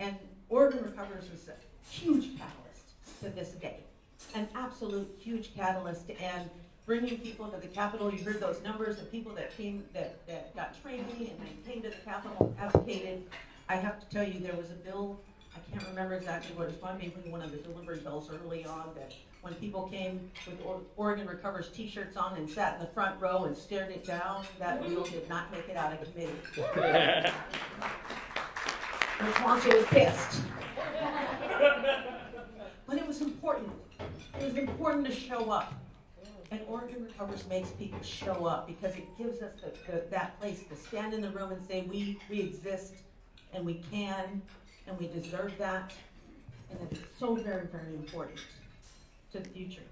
And Oregon Recovers was a huge catalyst to this day, an absolute huge catalyst, and bringing people to the Capitol, you heard those numbers of people that came, that, that got training and then came to the Capitol, advocated. I have to tell you, there was a bill, I can't remember exactly what it was, probably maybe one of the delivery bills early on, that when people came with Oregon Recovers t-shirts on and sat in the front row and stared it down, that mm-hmm. bill did not make it out of committee. Ms. Marshall was pissed. But it was important. It was important to show up. And Oregon Recovers makes people show up because it gives us the, the, that place to stand in the room and say, we, we exist and we can and we deserve that. And it's so very, very important to the future.